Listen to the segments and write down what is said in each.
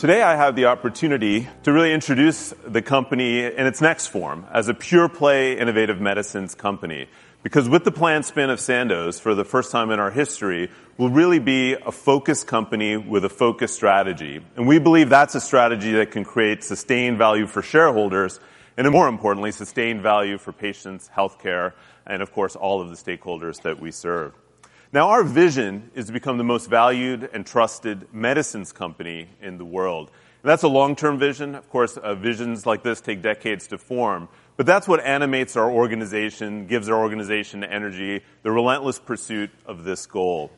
Today, I have the opportunity to really introduce the company in its next form as a pure play innovative medicines company. Because with the planned spin of Sandoz, for the first time in our history, we'll really be a focused company with a focused strategy. And we believe that's a strategy that can create sustained value for shareholders, and more importantly, sustained value for patients, healthcare, and of course, all of the stakeholders that we serve. Now, our vision is to become the most valued and trusted medicines company in the world. And that's a long-term vision. Of course, uh, visions like this take decades to form, but that's what animates our organization, gives our organization energy, the relentless pursuit of this goal.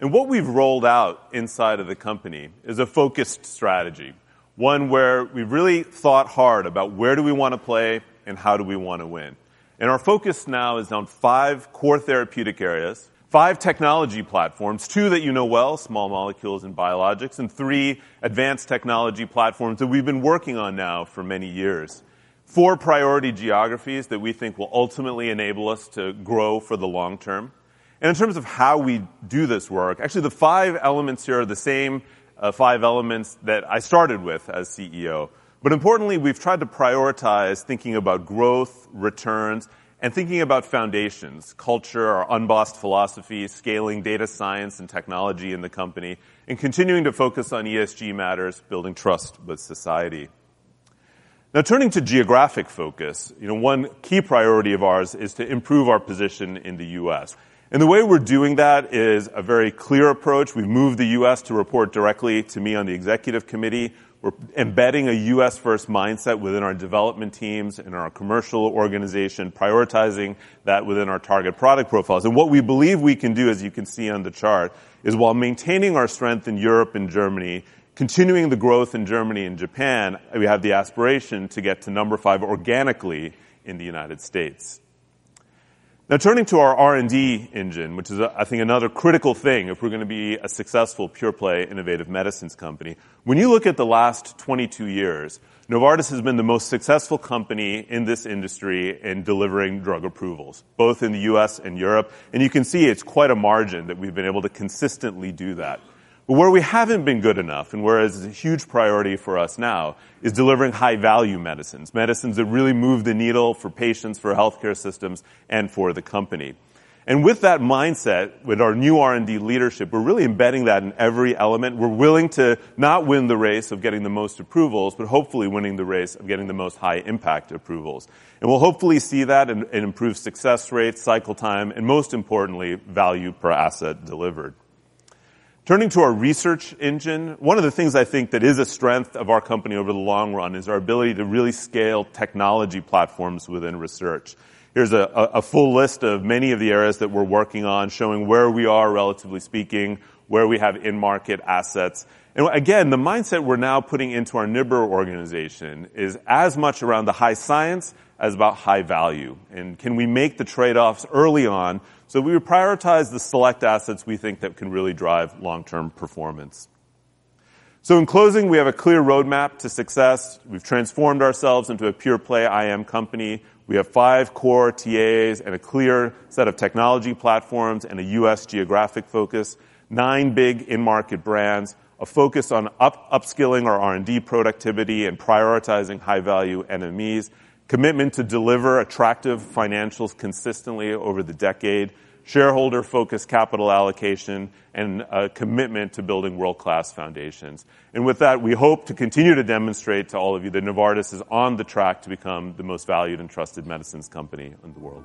And what we've rolled out inside of the company is a focused strategy, one where we've really thought hard about where do we want to play and how do we want to win. And our focus now is on five core therapeutic areas, five technology platforms, two that you know well, small molecules and biologics, and three advanced technology platforms that we've been working on now for many years. Four priority geographies that we think will ultimately enable us to grow for the long term. And in terms of how we do this work, actually, the five elements here are the same uh, five elements that I started with as CEO. But importantly, we've tried to prioritize thinking about growth, returns, and thinking about foundations, culture, our unbossed philosophy, scaling data science and technology in the company, and continuing to focus on ESG matters, building trust with society. Now, turning to geographic focus, you know, one key priority of ours is to improve our position in the U.S. And the way we're doing that is a very clear approach. We've moved the U.S. to report directly to me on the executive committee. We're embedding a U.S.-first mindset within our development teams and our commercial organization, prioritizing that within our target product profiles. And what we believe we can do, as you can see on the chart, is while maintaining our strength in Europe and Germany, continuing the growth in Germany and Japan, we have the aspiration to get to number five organically in the United States. Now, turning to our R&D engine, which is, uh, I think, another critical thing if we're going to be a successful pure-play innovative medicines company. When you look at the last 22 years, Novartis has been the most successful company in this industry in delivering drug approvals, both in the U.S. and Europe. And you can see it's quite a margin that we've been able to consistently do that. But where we haven't been good enough, and where is a huge priority for us now, is delivering high-value medicines, medicines that really move the needle for patients, for healthcare systems, and for the company. And with that mindset, with our new R&D leadership, we're really embedding that in every element. We're willing to not win the race of getting the most approvals, but hopefully winning the race of getting the most high-impact approvals. And we'll hopefully see that in improved success rates, cycle time, and most importantly, value per asset delivered. Turning to our research engine, one of the things I think that is a strength of our company over the long run is our ability to really scale technology platforms within research. Here's a full list of many of the areas that we're working on, showing where we are, relatively speaking, where we have in-market assets. And again, the mindset we're now putting into our NIBR organization is as much around the high science as about high value. And can we make the trade-offs early on so we prioritize the select assets we think that can really drive long-term performance? So in closing, we have a clear roadmap to success. We've transformed ourselves into a pure-play IM company. We have five core TAs and a clear set of technology platforms and a U.S. geographic focus, nine big in-market brands, a focus on upskilling our R&D productivity and prioritizing high-value NMEs, commitment to deliver attractive financials consistently over the decade, shareholder-focused capital allocation, and a commitment to building world-class foundations. And with that, we hope to continue to demonstrate to all of you that Novartis is on the track to become the most valued and trusted medicines company in the world.